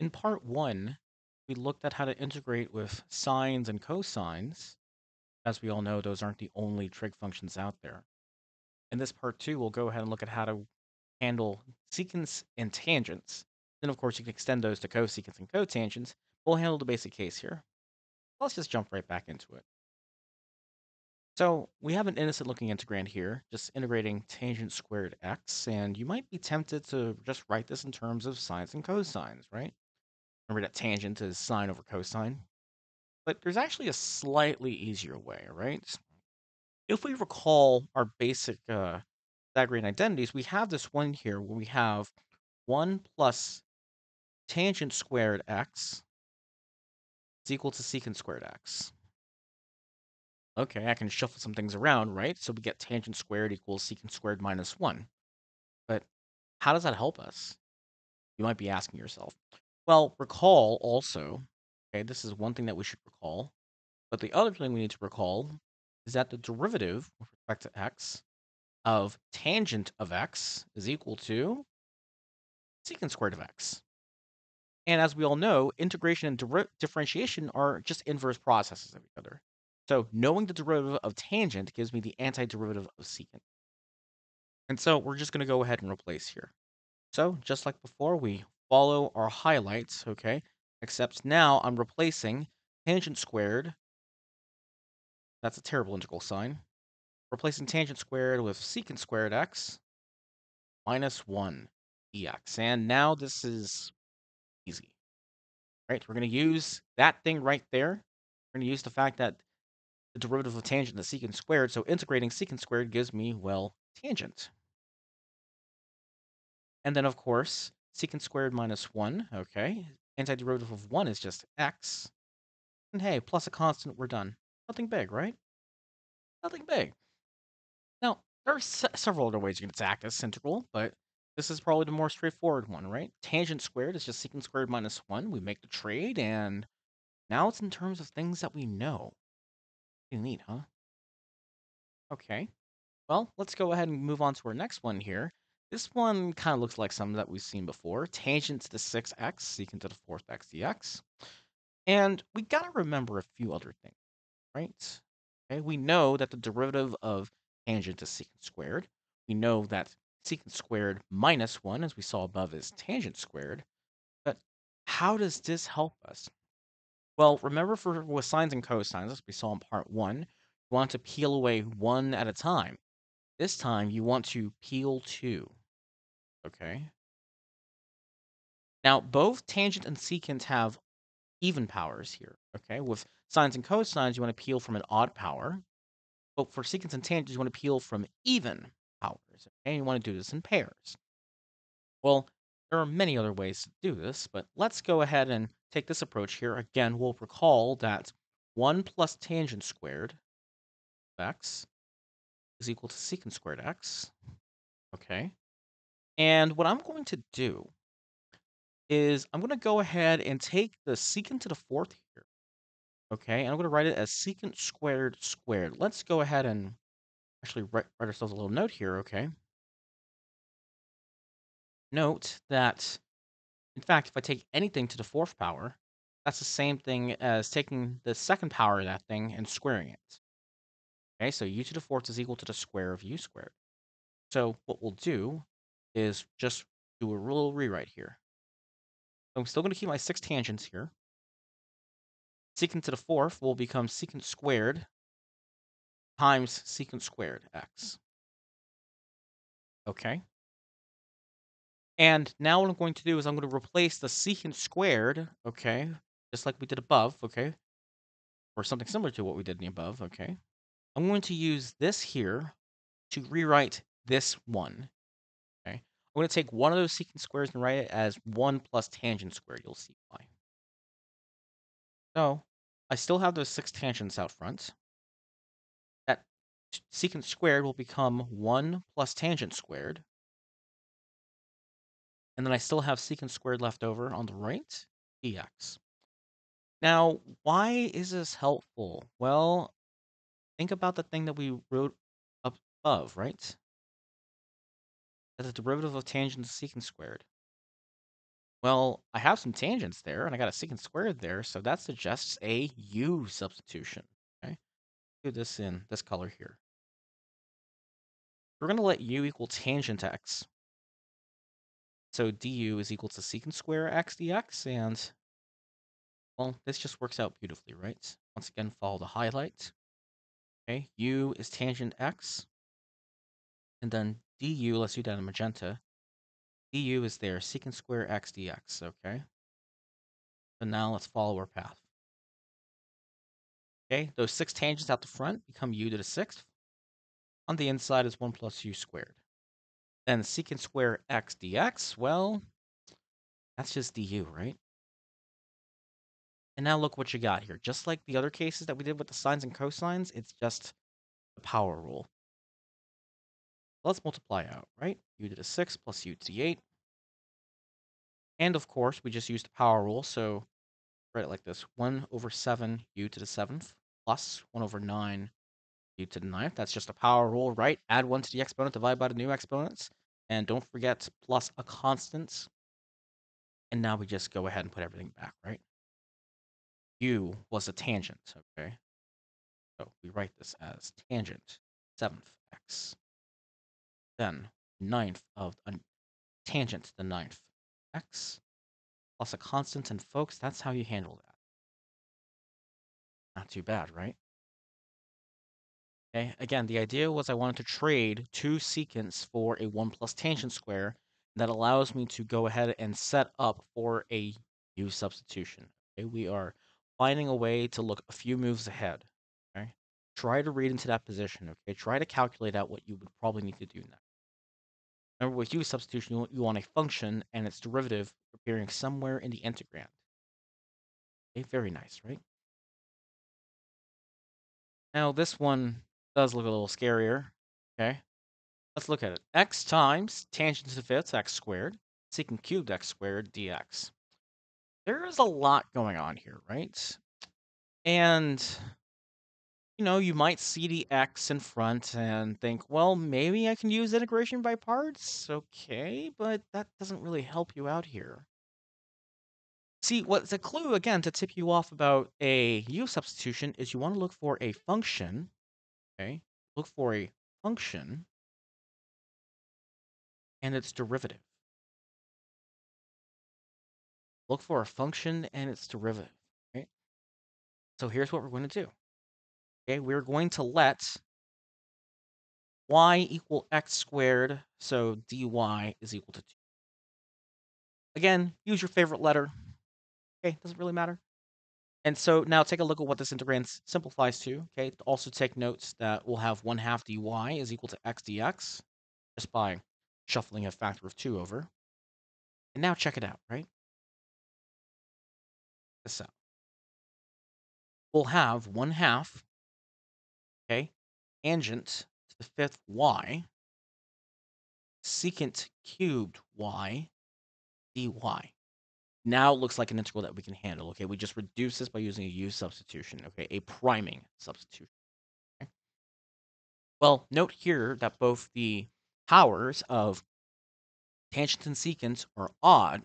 In part one, we looked at how to integrate with sines and cosines. As we all know, those aren't the only trig functions out there. In this part two, we'll go ahead and look at how to handle secants and tangents. Then, of course, you can extend those to cosecants and cotangents. We'll handle the basic case here. Let's just jump right back into it. So we have an innocent looking integrand here, just integrating tangent squared x, and you might be tempted to just write this in terms of sines and cosines, right? Remember that tangent is sine over cosine? But there's actually a slightly easier way, right? If we recall our basic uh, identities, we have this one here where we have 1 plus tangent squared x is equal to secant squared x. Okay, I can shuffle some things around, right? So we get tangent squared equals secant squared minus 1. But how does that help us? You might be asking yourself. Well, recall also, okay, this is one thing that we should recall. But the other thing we need to recall is that the derivative with respect to x of tangent of x is equal to secant squared of x. And as we all know, integration and differentiation are just inverse processes of each other. So knowing the derivative of tangent gives me the antiderivative of secant. And so we're just going to go ahead and replace here. So just like before, we follow our highlights, okay? Except now I'm replacing tangent squared. That's a terrible integral sign. Replacing tangent squared with secant squared x minus 1 dx. And now this is easy. Right? We're going to use that thing right there. We're going to use the fact that the derivative of tangent is secant squared, so integrating secant squared gives me, well, tangent. And then, of course, secant squared minus 1, okay. Antiderivative of 1 is just x. And hey, plus a constant, we're done. Nothing big, right? Nothing big. Now, there are se several other ways you can attack this integral, but this is probably the more straightforward one, right? Tangent squared is just secant squared minus 1. We make the trade, and now it's in terms of things that we know. Pretty neat, huh? Okay. Well, let's go ahead and move on to our next one here. This one kind of looks like some that we've seen before. Tangent to the 6x, secant to the 4th x dx. And we got to remember a few other things, right? Okay, we know that the derivative of tangent is secant squared. We know that secant squared minus 1, as we saw above, is tangent squared. But how does this help us? Well, remember for with sines and cosines, as we saw in part one, you want to peel away one at a time. This time you want to peel two. Okay. Now, both tangent and secant have even powers here. Okay. With sines and cosines, you want to peel from an odd power. But for secants and tangents, you want to peel from even powers. Okay. You want to do this in pairs. Well, there are many other ways to do this, but let's go ahead and take this approach here, again, we'll recall that 1 plus tangent squared of x is equal to secant squared x. Okay. And what I'm going to do is I'm going to go ahead and take the secant to the fourth here. Okay, and I'm going to write it as secant squared squared. Let's go ahead and actually write, write ourselves a little note here, okay? Note that in fact, if I take anything to the fourth power, that's the same thing as taking the second power of that thing and squaring it. Okay, so u to the fourth is equal to the square of u squared. So what we'll do is just do a little rewrite here. I'm still going to keep my six tangents here. Secant to the fourth will become secant squared times secant squared x. Okay. And now what I'm going to do is I'm going to replace the secant squared, okay, just like we did above, okay, or something similar to what we did in the above, okay. I'm going to use this here to rewrite this one. I'm going to take one of those secant squares and write it as 1 plus tangent squared. You'll see why. So I still have those six tangents out front. That secant squared will become 1 plus tangent squared. And then I still have secant squared left over on the right, dx. Now, why is this helpful? Well, think about the thing that we wrote up above, right? That the derivative of tangent is secant squared. Well, I have some tangents there, and I got a secant squared there, so that suggests a u substitution. Okay, do this in this color here. We're going to let u equal tangent x. So du is equal to secant square x dx, and well, this just works out beautifully, right? Once again, follow the highlight. Okay, u is tangent x, and then du, let's do that in magenta. du is there, secant square x dx, okay? So now let's follow our path. Okay, those six tangents out the front become u to the sixth. On the inside is 1 plus u squared. Then secant square x dx, well, that's just du, right? And now look what you got here. Just like the other cases that we did with the sines and cosines, it's just the power rule. Let's multiply out, right? u to the 6 plus u to the 8. And of course, we just used the power rule, so write it like this. 1 over 7 u to the 7th plus 1 over 9 u to the 9th. That's just a power rule, right? Add 1 to the exponent, divide by the new exponents. And don't forget plus a constant. And now we just go ahead and put everything back, right? u was a tangent, okay? So we write this as tangent 7th x. Then ninth of a tangent to the ninth x plus a constant. And folks, that's how you handle that. Not too bad, right? Okay, again, the idea was I wanted to trade two secants for a 1 plus tangent square that allows me to go ahead and set up for a u substitution. Okay, we are finding a way to look a few moves ahead. Okay, try to read into that position. Okay, try to calculate out what you would probably need to do next. Remember, with u substitution, you want, you want a function and its derivative appearing somewhere in the integrand. Okay, very nice, right? Now, this one does look a little scarier. Okay, let's look at it. x times tangent to the fifth, x squared, secant cubed x squared dx. There is a lot going on here, right? And you know, you might see the X in front and think, well, maybe I can use integration by parts. Okay, but that doesn't really help you out here. See, what's a clue, again, to tip you off about a U substitution is you want to look for a function, okay? Look for a function and its derivative. Look for a function and its derivative, right? So here's what we're going to do. Okay, we're going to let y equal x squared, so dy is equal to 2. Again, use your favorite letter. Okay, doesn't really matter. And so now take a look at what this integrand simplifies to. Okay, also take notes that we'll have 1 half dy is equal to x dx just by shuffling a factor of 2 over. And now check it out, right? This out. We'll have 1 half Okay, tangent to the fifth y, secant cubed y dy. Now it looks like an integral that we can handle. Okay, we just reduce this by using a u substitution. Okay, a priming substitution. Okay? Well, note here that both the powers of tangent and secant are odd.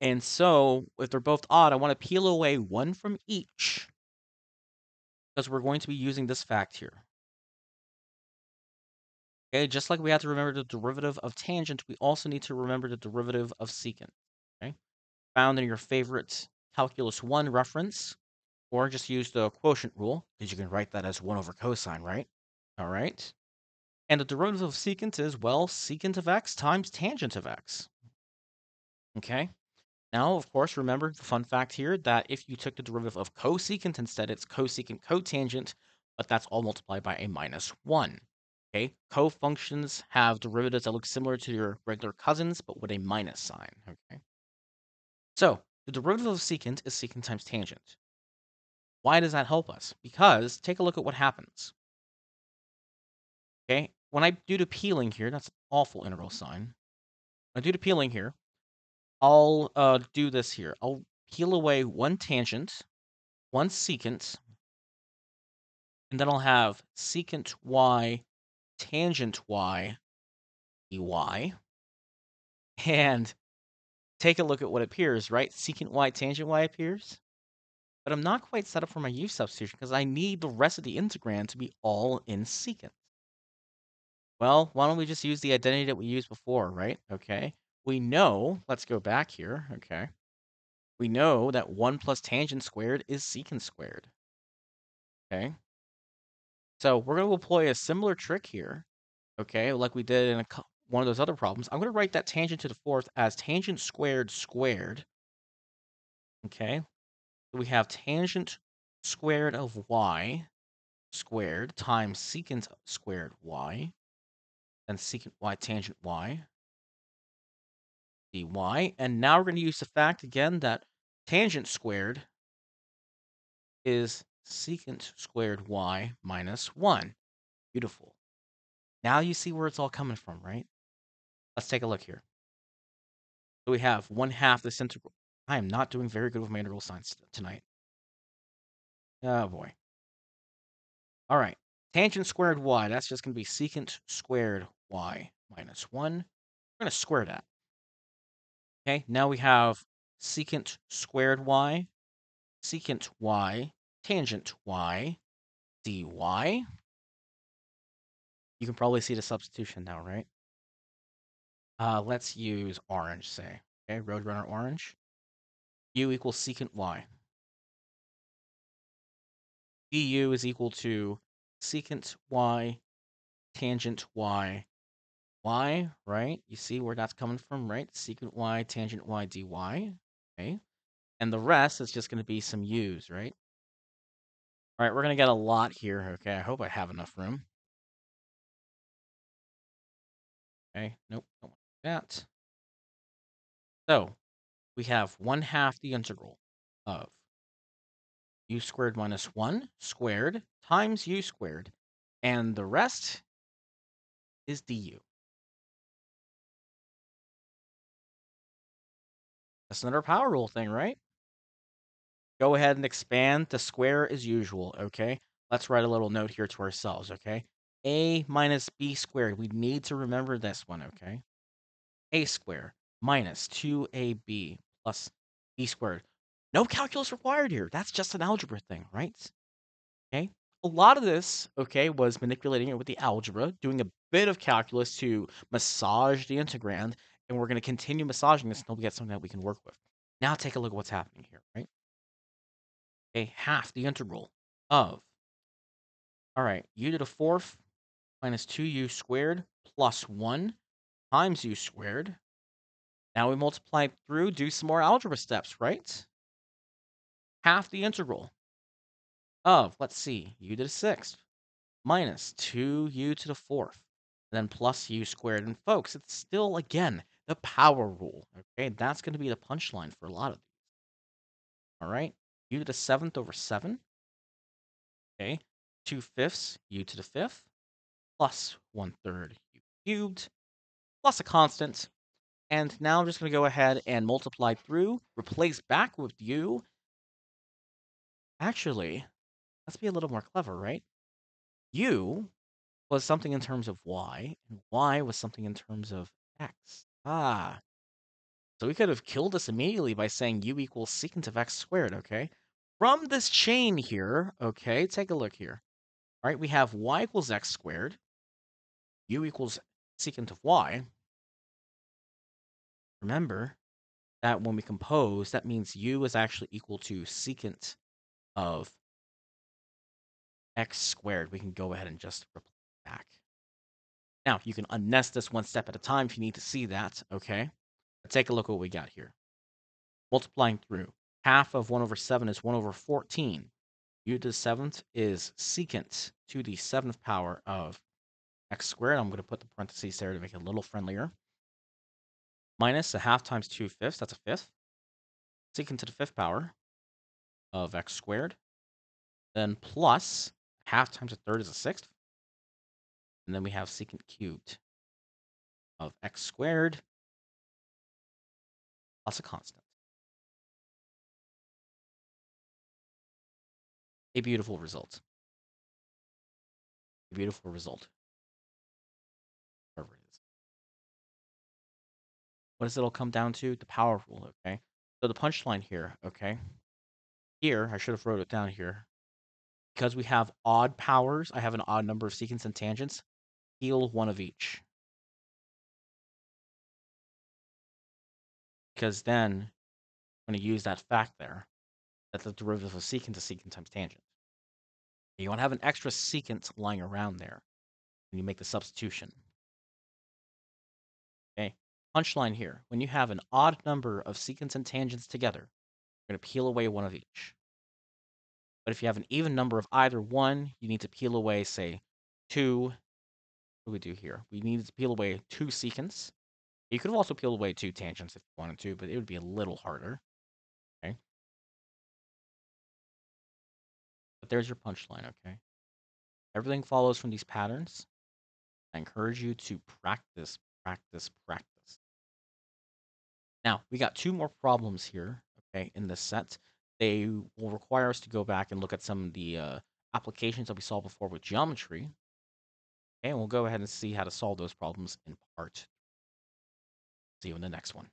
And so, if they're both odd, I want to peel away one from each because we're going to be using this fact here. Okay, just like we have to remember the derivative of tangent, we also need to remember the derivative of secant. Okay, found in your favorite Calculus 1 reference, or just use the quotient rule, because you can write that as 1 over cosine, right? All right. And the derivative of secant is, well, secant of x times tangent of x. Okay, now, of course, remember the fun fact here that if you took the derivative of cosecant instead, it's cosecant cotangent, but that's all multiplied by a minus 1. Okay, co-functions have derivatives that look similar to your regular cousins, but with a minus sign. Okay, so the derivative of secant is secant times tangent. Why does that help us? Because take a look at what happens. Okay, when I do the peeling here, that's an awful integral sign. When I do the peeling here, I'll uh, do this here. I'll peel away one tangent, one secant, and then I'll have secant y, tangent y, dy. And take a look at what appears, right? Secant y, tangent y appears. But I'm not quite set up for my u substitution because I need the rest of the integrand to be all in secant. Well, why don't we just use the identity that we used before, right? Okay. We know, let's go back here, okay. We know that 1 plus tangent squared is secant squared. Okay. So we're going to employ a similar trick here, okay, like we did in a, one of those other problems. I'm going to write that tangent to the fourth as tangent squared squared. Okay. So we have tangent squared of y squared times secant squared y, then secant y tangent y dy. And now we're going to use the fact again that tangent squared is secant squared y minus 1. Beautiful. Now you see where it's all coming from, right? Let's take a look here. So we have 1 half this integral. I am not doing very good with my integral signs tonight. Oh boy. All right. Tangent squared y, that's just going to be secant squared y minus 1. We're going to square that. Okay, now we have secant squared y, secant y, tangent y, dy. You can probably see the substitution now, right? Uh, let's use orange, say. Okay, Roadrunner orange. u equals secant y. du is equal to secant y, tangent y, y, right? You see where that's coming from, right? Secant y, tangent y, dy. Okay. And the rest is just going to be some u's, right? All right, we're going to get a lot here. Okay, I hope I have enough room. Okay, nope, don't want that. So, we have 1 half the integral of u squared minus 1 squared times u squared. And the rest is du. That's another power rule thing, right? Go ahead and expand the square as usual, okay? Let's write a little note here to ourselves, okay? a minus b squared. We need to remember this one, okay? a squared minus 2ab plus b squared. No calculus required here. That's just an algebra thing, right? Okay. A lot of this, okay, was manipulating it with the algebra, doing a bit of calculus to massage the integrand, and we're going to continue massaging this until we get something that we can work with. Now take a look at what's happening here, right? Okay, half the integral of, all right, u to the fourth minus 2u squared plus 1 times u squared. Now we multiply through, do some more algebra steps, right? Half the integral of, let's see, u to the sixth minus 2u to the fourth, then plus u squared. And folks, it's still, again, the power rule, okay? That's going to be the punchline for a lot of these. All right, u to the seventh over 7, okay? 2 fifths u to the fifth plus plus one third u cubed plus a constant. And now I'm just going to go ahead and multiply through, replace back with u. Actually, let's be a little more clever, right? u was something in terms of y, and y was something in terms of x. Ah. So we could have killed this immediately by saying u equals secant of x squared, okay? From this chain here, okay, take a look here. All right, we have y equals x squared, u equals secant of y. Remember that when we compose, that means u is actually equal to secant of x squared. We can go ahead and just replace back. Now, you can unnest this one step at a time if you need to see that, okay? But take a look at what we got here. Multiplying through. Half of 1 over 7 is 1 over 14. u to the 7th is secant to the 7th power of x squared. I'm going to put the parentheses there to make it a little friendlier. Minus a half times 2 fifths, that's a fifth. Secant to the fifth power of x squared. Then plus half times a third is a sixth. And then we have secant cubed of x squared plus a constant. A beautiful result. A beautiful result. Whatever it is. what does it all come down to? The power rule, okay? So the punchline here, okay? Here, I should have wrote it down here. Because we have odd powers, I have an odd number of secants and tangents, heal one of each. Because then I'm going to use that fact there, that the derivative of secant is secant times tangent. You want to have an extra secant lying around there when you make the substitution. Okay, punchline here. When you have an odd number of secants and tangents together, you're going to peel away one of each. But if you have an even number of either one, you need to peel away, say, two. What do we do here? We need to peel away two secants. You could have also peeled away two tangents if you wanted to, but it would be a little harder. Okay. But there's your punchline, okay? Everything follows from these patterns. I encourage you to practice, practice, practice. Now, we got two more problems here, okay, in this set. They will require us to go back and look at some of the uh, applications that we saw before with geometry. And we'll go ahead and see how to solve those problems in part. See you in the next one.